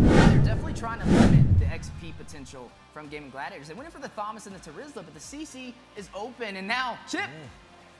They're definitely trying to limit the XP potential from Gaimin Gladiators. They went in for the Thamuz and the Terizla, but the CC is open, and now Chip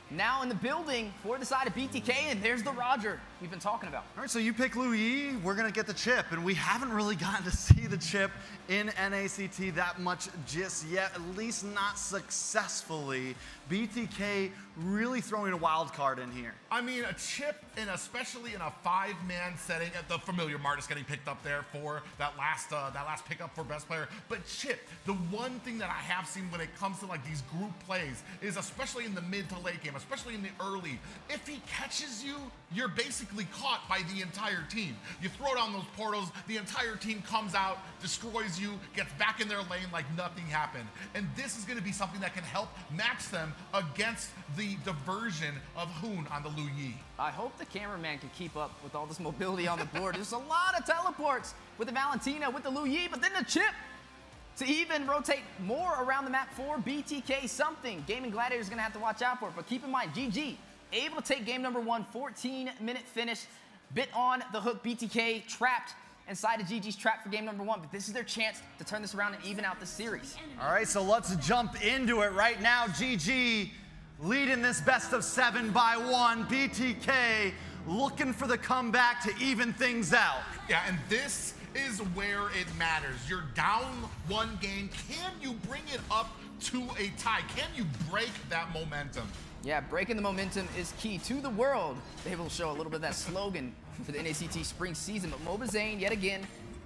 now in the building for the side of BTK, and there's the Roger we've been talking about. All right, so you pick Luo Yi, we're gonna get the chip, and we haven't really gotten to see the chip in NACT that much just yet, at least not successfully. BTK really throwing a wild card in here. I mean, a chip, and especially in a five-man setting, the familiar Martis getting picked up there for that last uh, that last pickup for best player. But chip, the one thing that I have seen when it comes to like these group plays is, especially in the mid to late game, especially in the early, if he catches you, you're basically caught by the entire team. You throw down those portals, the entire team comes out, destroys you, gets back in their lane like nothing happened. And this is going to be something that can help match them against the diversion of Hoon on the Luo Yi. I hope the cameraman can keep up with all this mobility on the board. There's a lot of teleports with the Valentina, with the Luo Yi, but then the chip to even rotate more around the map for BTK something. Gaimin Gladiator is going to have to watch out for it, but keep in mind, GG able to take game number one, 14 minute finish, bit on the hook, BTK trapped inside of GG's trap for game number one, but this is their chance to turn this around and even out the series. All right, so let's jump into it right now. GG leading this best of seven by one. BTK looking for the comeback to even things out. Yeah, and this is where it matters. You're down one game. Can you bring it up to a tie? Can you break that momentum? Yeah, breaking the momentum is key to the world. They will show a little bit of that slogan for the NACT spring season. But Mobazane, yet again,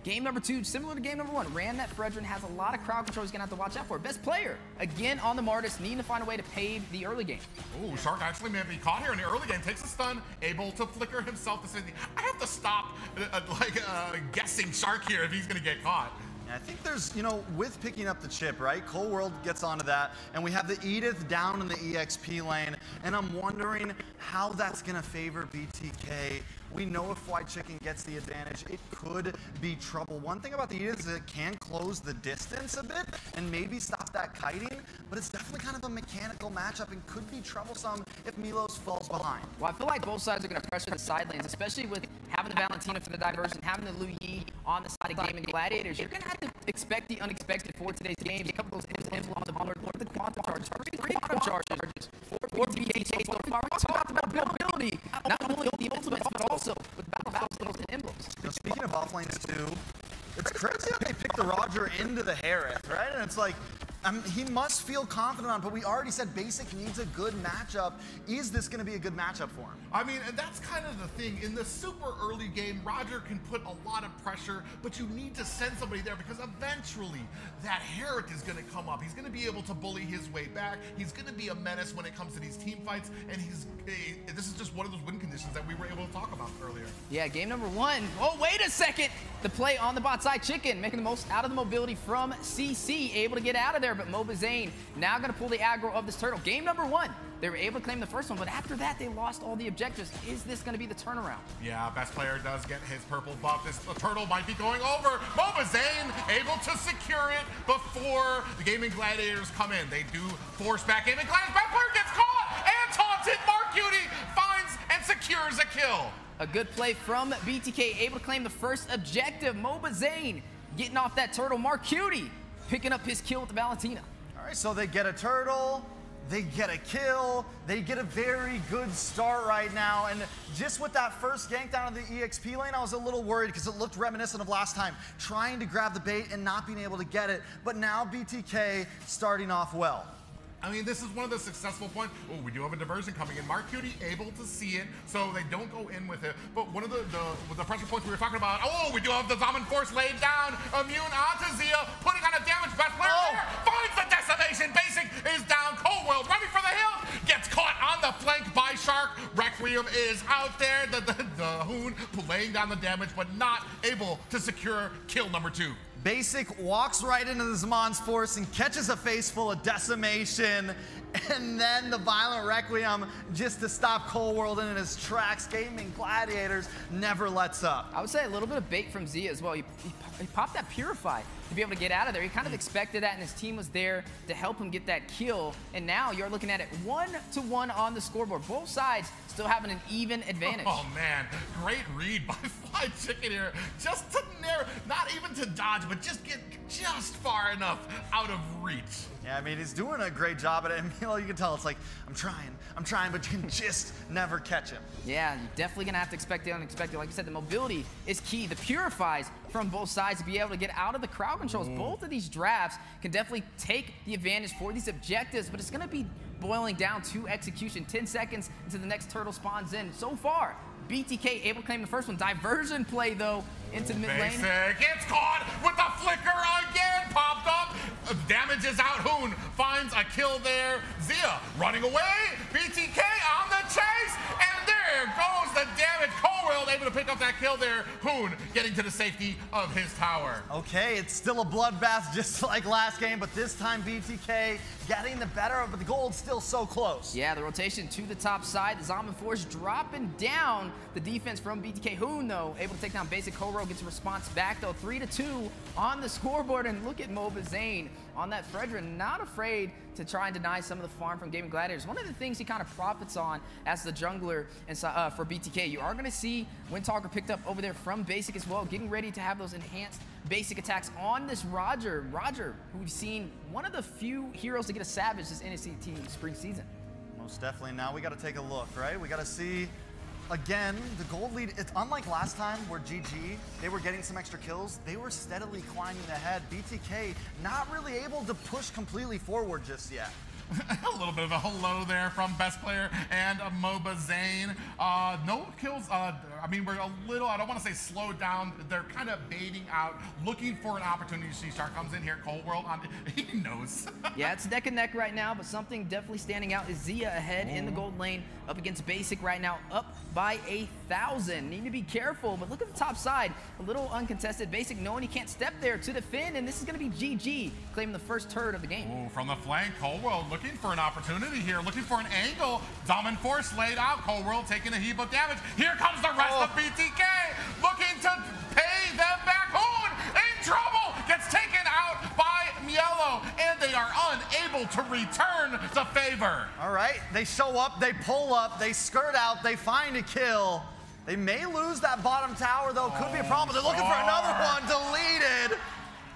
Game number two, similar to game number one, ran that Fredrin has a lot of crowd control he's gonna have to watch out for. Best player, again on the Martis, needing to find a way to pave the early game. Ooh, Shark actually may be caught here in the early game, takes a stun, able to flicker himself to say, I have to stop uh, like uh, guessing Shark here if he's gonna get caught. I think there's, you know, with picking up the chip, right? Cold World gets onto that, and we have the Edith down in the EXP lane, and I'm wondering how that's going to favor BTK we know if Fly Chicken gets the advantage, it could be trouble. One thing about the Edith is it can close the distance a bit and maybe stop that kiting, but it's definitely kind of a mechanical matchup and could be troublesome if Milos falls behind. Well, I feel like both sides are going to pressure the side lanes, especially with having the Valentina for the diversion, having the Luo Yi on the side of Gaimin Gladiators. You're going to have to expect the unexpected for today's games. A couple of those emblems on the board, what are the quantum charges? Three quantum charges for BHA so far. We talked about buildability, not only the ultimates, but also with battle battles and emblems. Speaking of off lanes too, it's crazy how they picked the Roger into the Harith, right? And it's like, um, he must feel confident on, but we already said Basic needs a good matchup. Is this going to be a good matchup for him? I mean, and that's kind of the thing. In the super early game, Roger can put a lot of pressure, but you need to send somebody there because eventually that Harith is going to come up. He's going to be able to bully his way back. He's going to be a menace when it comes to these team fights, and he's uh, this is just one of those win conditions that we were able to talk about earlier. Yeah, game number one. Oh, wait a second. The play on the bot side chicken, making the most out of the mobility from CC, able to get out of there but Mobazane now going to pull the aggro of this turtle. Game number one. They were able to claim the first one, but after that, they lost all the objectives. Is this going to be the turnaround? Yeah, best player does get his purple buff. This turtle might be going over. Mobazane able to secure it before the Gaimin Gladiators come in. They do force back Gaimin Gladiators. Best player gets caught and taunted. Mark Cutie finds and secures a kill. A good play from BTK, able to claim the first objective. Mobazane getting off that turtle. Mark Cutie picking up his kill with the Valentina. All right, so they get a turtle, they get a kill, they get a very good start right now. And just with that first gank down in the EXP lane, I was a little worried because it looked reminiscent of last time, trying to grab the bait and not being able to get it. But now BTK starting off well. I mean, this is one of the successful points. Oh, we do have a diversion coming in. Mark Cutie able to see it, so they don't go in with it. But one of the, the, the pressure points we were talking about, oh, we do have the Zaman Force laid down, immune onto Zia, putting on a damage best player oh. there, finds the decimation. Basic is down. Cold World running for the hill, gets caught on the flank by Shark. Requiem is out there. The, the, the Hoon laying down the damage, but not able to secure kill number two. Basic walks right into the Zaman's force and catches a face full of decimation. And then the Violent Requiem just to stop Cold World in his tracks. Gaimin Gladiators never lets up. I would say a little bit of bait from Z as well. He, he, he popped that Purify to be able to get out of there. He kind of mm. expected that, and his team was there to help him get that kill. And now you're looking at it one to one on the scoreboard. Both sides still having an even advantage. Oh man, great read by Fly Chicken here. Just to narrow, not even to dodge, but just get just far enough out of reach. Yeah, I mean, he's doing a great job at it. And, you know, you can tell it's like, I'm trying, I'm trying, but you can just never catch him. Yeah, you're definitely gonna have to expect the unexpected. Like I said, the mobility is key. The purifies from both sides to be able to get out of the crowd controls. Mm. Both of these drafts can definitely take the advantage for these objectives, but it's gonna be boiling down to execution. 10 seconds until the next turtle spawns in. So far, BTK able to claim the first one. Diversion play though into the mid lane. Basic, it's caught with the flicker again, popped up. Damages out Hoon, finds a kill there. Zia running away, BTK on the chase, and there goes the damage. Cold World able to pick up that kill there. Hoon getting to the safety of his tower. Okay, it's still a bloodbath just like last game, but this time BTK getting the better of it, but the gold's still so close. Yeah, the rotation to the top side. The Zombie Force dropping down the defense from BTK. Hoon, though, able to take down basic Koro, gets a response back, though. 3 to 2 on the scoreboard. And look at Mobazane on that Fredrin, not afraid to try and deny some of the farm from Gaimin Gladiators. One of the things he kind of profits on as the jungler and uh, for BTK. You are going to see Windtalker picked up over there from Basic as well, getting ready to have those enhanced basic attacks on this Roger. Roger, who we've seen one of the few heroes to get a Savage this NACT spring season. Most definitely. Now we got to take a look, right? We got to see again the gold lead. It's unlike last time where GG they were getting some extra kills. They were steadily climbing ahead. BTK not really able to push completely forward just yet. a little bit of a hello there from best player and Mobazane. Uh, no kills. Uh, I mean, we're a little, I don't want to say slowed down. They're kind of baiting out, looking for an opportunity. See, Star comes in here, Cold World, on, he knows. Yeah, it's neck and neck right now, but something definitely standing out is Zia ahead in the gold lane up against Basic right now, up by a thousand. Need to be careful, but look at the top side. A little uncontested. Basic knowing he can't step there to defend, and this is going to be GG claiming the first turd of the game. Ooh, from the flank, Cold World looking for an opportunity here, looking for an angle. Domin Force laid out, Cold World taking a heap of damage. Here comes the rest of oh. BTK, looking to pay them back. Hoon in trouble, gets taken out by Meilow, and they are unable to return the favor. All right, they show up, they pull up, they skirt out, they find a kill. They may lose that bottom tower though. Could be a problem. They're looking for another oh. one deleted.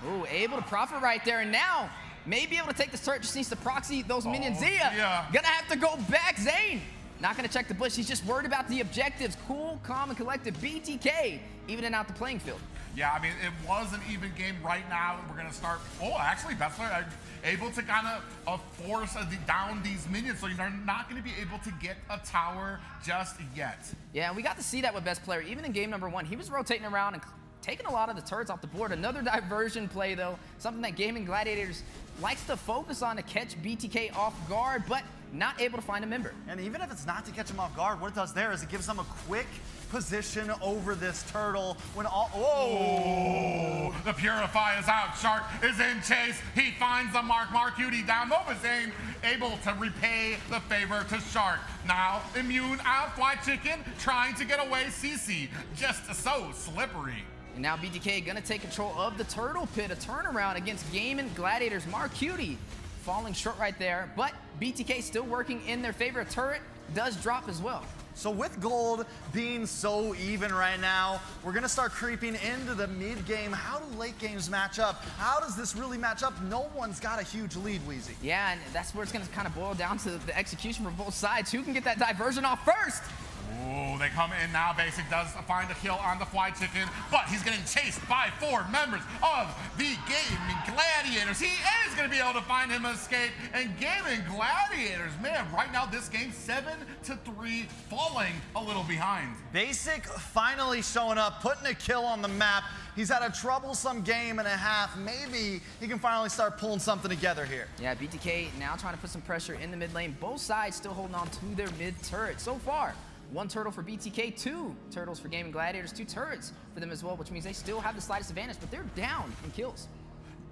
Ooh, able to profit right there, and now may be able to take the turret. Just needs to proxy those oh, minions. Oh, Zia yeah. gonna have to go back. Zane not gonna check the bush. He's just worried about the objectives. Cool, calm, and collected. BTK evening out the playing field. Yeah, I mean, it was an even game right now. We're going to start. Oh, actually, Best Player uh, able to kind of uh, force uh, the, down these minions, so you're not going to be able to get a tower just yet. Yeah, and we got to see that with best player. Even in game number one, he was rotating around and taking a lot of the turrets off the board. Another diversion play, though, something that Gaimin Gladiators likes to focus on to catch BTK off guard, but not able to find a member. And even if it's not to catch him off guard, what it does there is it gives them a quick position over this turtle when all. Oh! Whoa! The Purify is out. Shark is in chase. He finds the mark. Mark Cutie down. Mobazane able to repay the favor to Shark. Now immune out. Fly Chicken trying to get away. CC just so slippery. And now BTK gonna take control of the Turtle Pit, a turnaround against Gaimin Gladiators. Mark Cutie falling short right there, but BTK still working in their favor. Turret does drop as well. So with gold being so even right now, we're gonna start creeping into the mid game. How do late games match up? How does this really match up? No one's got a huge lead, Wheezy. Yeah, and that's where it's gonna kind of boil down to the execution from both sides. Who can get that diversion off first? Ooh, they come in now. Basic does find a kill on the Fly Chicken, but he's getting chased by four members of the Gaimin Gladiators. He is going to be able to find him escape. And Gaimin Gladiators, man, right now this game seven to three, falling a little behind. Basic finally showing up, putting a kill on the map. He's had a troublesome game and a half. Maybe he can finally start pulling something together here. Yeah, BTK now trying to put some pressure in the mid lane. Both sides still holding on to their mid turret. So far, one turtle for BTK, two turtles for Gaimin Gladiators, two turrets for them as well, which means they still have the slightest advantage, but they're down in kills.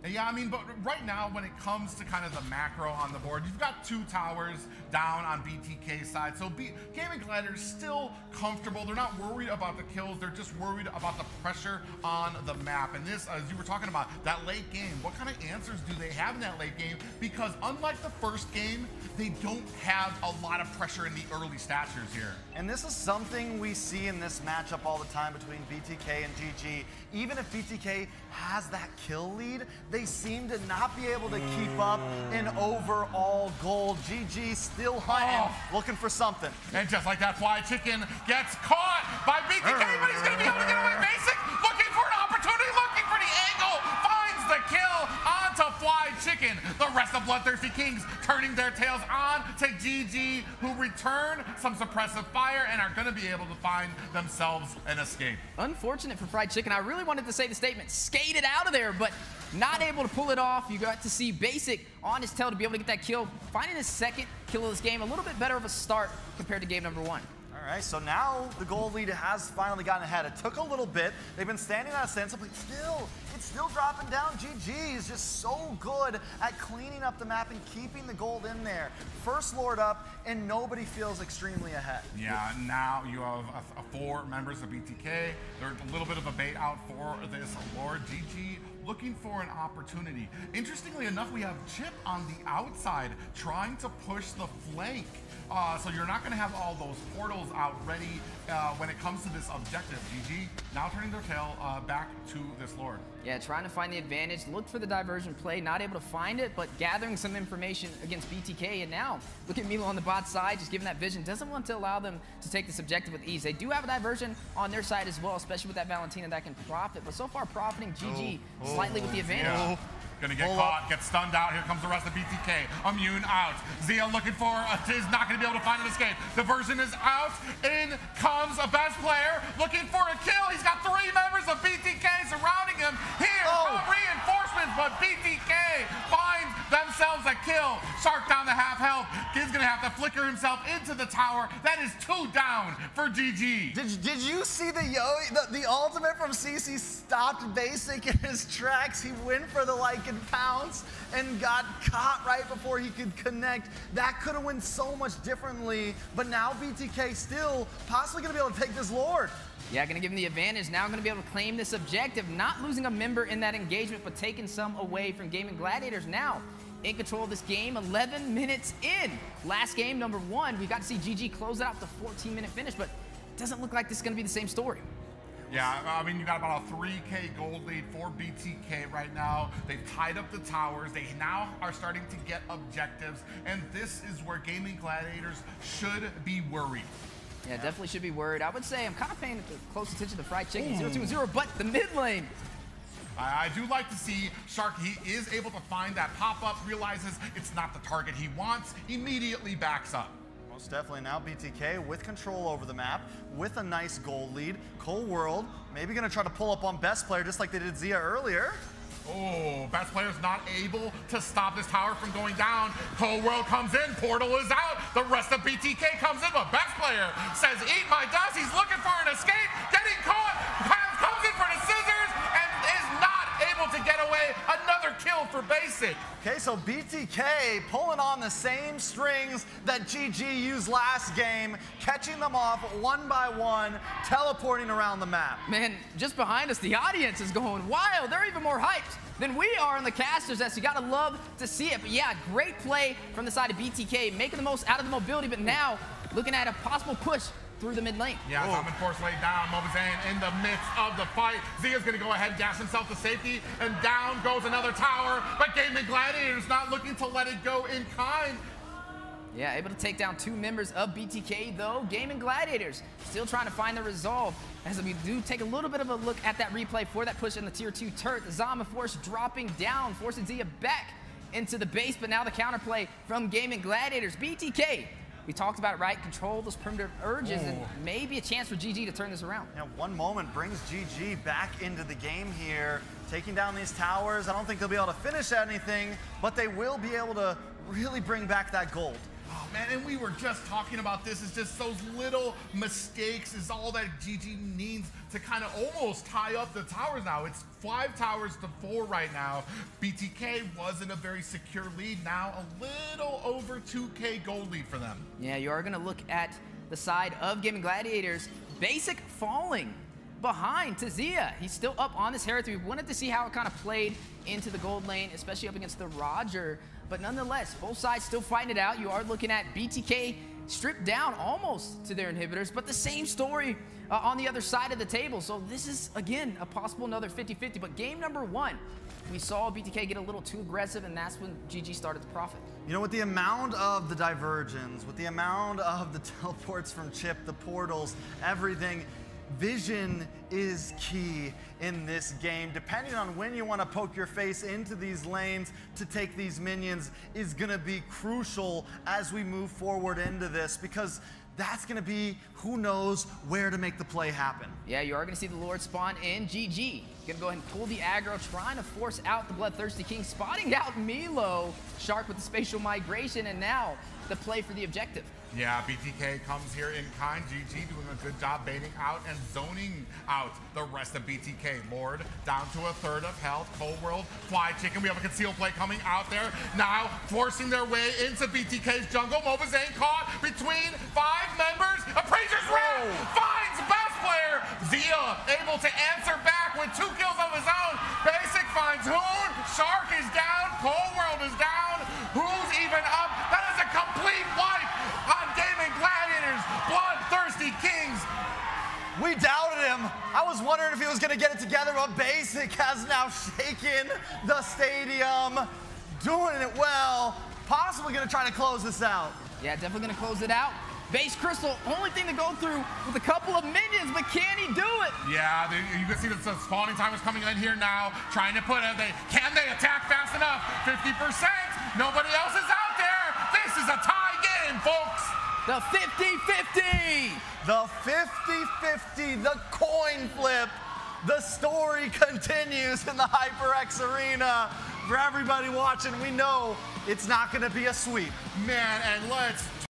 Yeah, I mean, but right now, when it comes to kind of the macro on the board, you've got two towers down on BTK side. So B Gaimin Gladiators still comfortable. They're not worried about the kills. They're just worried about the pressure on the map. And this, as you were talking about, that late game, what kind of answers do they have in that late game? Because unlike the first game, they don't have a lot of pressure in the early statures here. And this is something we see in this matchup all the time between BTK and GG. Even if BTK has that kill lead, they seem to not be able to keep up in overall gold. GG still hunting, Oh. looking for something. And just like that, Fly Chicken gets caught by BTK, but he's going to be able to get away. Basic looking for an opportunity, looking for the angle, finds the kill onto Fly Chicken. The rest of Bloodthirsty Kings turning their tails on to GG, who return some suppressive fire and are going to be able to find themselves an escape. Unfortunate for Fried Chicken. I really wanted to say the statement, skated out of there, but not able to pull it off. You got to see Basic on his tail to be able to get that kill. Finding his second kill of this game, a little bit better of a start compared to game number one. So now the gold lead has finally gotten ahead. It took a little bit. They've been standing on a standstill, but still, it's still dropping down. GG is just so good at cleaning up the map and keeping the gold in there. First Lord up, and nobody feels extremely ahead. Yeah, now you have a, a four members of BTK. They're a little bit of a bait out for this Lord GG looking for an opportunity. Interestingly enough, we have Chip on the outside trying to push the flank. Uh, so you're not going to have all those portals out ready uh, when it comes to this objective. GG now turning their tail uh, back to this Lord. Yeah, trying to find the advantage, looked for the diversion play, not able to find it, but gathering some information against BTK. And now, look at Meilow on the bot side, just giving that vision. Doesn't want to allow them to take this objective with ease. They do have a diversion on their side as well, especially with that Valentina that can profit. But so far, profiting GG slightly with the advantage. Gonna get Pull caught, get stunned out. Here comes the rest of BTK. Immune out. Zia looking for, uh, is not gonna be able to find an escape. Diversion is out. In comes a best player looking for a kill. He's got three members of BTK surrounding him. Here Oh. come reinforcements, but BTK finds themselves a kill. Shark down to half health. Kid's gonna have to flicker himself into the tower. That is two down for GG. Did, did you see the yo the, the ultimate from CC stopped basic in his tracks? He went for the like and pounce and got caught right before he could connect. That could have went so much differently, but now BTK still possibly gonna be able to take this Lord. Yeah, gonna give him the advantage. Now gonna be able to claim this objective, not losing a member in that engagement, but taking some away from Gaimin Gladiators. Now, in control of this game, 11 minutes in. Last game, number one, we got to see GG close it out the 14 minute finish, but doesn't look like this is gonna be the same story. Yeah, I mean, you got about a 3K gold lead for BTK right now. They've tied up the towers. They now are starting to get objectives, and this is where Gaimin Gladiators should be worried. Yeah, definitely should be worried. I would say I'm kind of paying close attention to Fried Chicken 020, but the mid lane. I, I do like to see Shark. He is able to find that pop up, realizes it's not the target he wants, immediately backs up. Most definitely now BTK with control over the map, with a nice gold lead. Cold World maybe gonna try to pull up on best player just like they did Zia earlier. Oh, best player's not able to stop this tower from going down. Cold World comes in, Portal is out. The rest of BTK comes in, but best player says, eat my dust. He's looking for an escape, getting caught, comes in for the scissors, and is not able to get away. Another kill for Basic. Okay, so BTK pulling on the same strings that GG used last game, catching them off one by one, teleporting around the map. Man, just behind us, the audience is going wild. They're even more hyped than we are on the casters. That's you gotta love to see it. But yeah, great play from the side of BTK, making the most out of the mobility. But now looking at a possible push through the mid lane. Yeah, Simon Force laid down. Mobazane in the midst of the fight. Zia's gonna go ahead, gas himself to safety, and down goes another tower. But Gaimin Gladiators not looking to let it go in kind. Yeah, able to take down two members of BTK though. Gaimin Gladiators still trying to find the resolve. As we do take a little bit of a look at that replay for that push in the tier two turret. The Zama Force dropping down, forcing Zia back into the base, but now the counterplay from Gaimin Gladiators. BTK, we talked about it, right? Control those primitive urges and maybe a chance for GG to turn this around. Now, one moment brings GG back into the game here, taking down these towers. I don't think they'll be able to finish anything, but they will be able to really bring back that gold. Oh man, and we were just talking about this. It's just those little mistakes is all that GG needs to kind of almost tie up the towers now. It's five towers to four right now. BTK was in a very secure lead. Now a little over 2K gold lead for them. Yeah, you are going to look at the side of Gaimin Gladiators. Basic falling behind Tazia. He's still up on this Harith. We wanted to see how it kind of played into the gold lane, especially up against the Roger. But nonetheless, both sides still fighting it out. You are looking at BTK stripped down almost to their inhibitors, but the same story uh, on the other side of the table. So this is, again, a possible another 50-50. But game number one, we saw BTK get a little too aggressive, and that's when GG started to profit. You know, with the amount of the diversions, with the amount of the teleports from Chip, the portals, everything, vision is key in this game. Depending on when you want to poke your face into these lanes to take these minions is going to be crucial as we move forward into this because that's going to be who knows where to make the play happen. Yeah, you are going to see the Lord spawn in GG. Going to go ahead and pull the aggro, trying to force out the Bloodthirsty King, spotting out Meilow. Shark with the spatial migration, and now the play for the objective. Yeah, BTK comes here in kind. GG doing a good job baiting out and zoning out the rest of BTK. Lord down to a third of health. Cold World, Fly Chicken. We have a concealed play coming out there. Now forcing their way into BTK's jungle. Mobazane caught between five members. Appraiser's Wrath finds best player. Zia able to answer back with two kills of his own. Basic finds Hoon. Shark is down. Cold World is down. Who's even up? That is a complete wipe on Gaimin Gladiators, Bloodthirsty Kings. We doubted him. I was wondering if he was going to get it together, but Basic has now shaken the stadium, doing it well. Possibly going to try to close this out. Yeah, definitely going to close it out. Base Crystal, only thing to go through with a couple of minions, but can he do it? Yeah, they, you can see that the spawning time is coming in here now, trying to put it. They, can they attack fast enough? 50%. Nobody else is out there. This is a tie game, folks. The 50-50. The 50-50, the coin flip. The story continues in the HyperX Arena. For everybody watching, we know it's not going to be a sweep. Man, and let's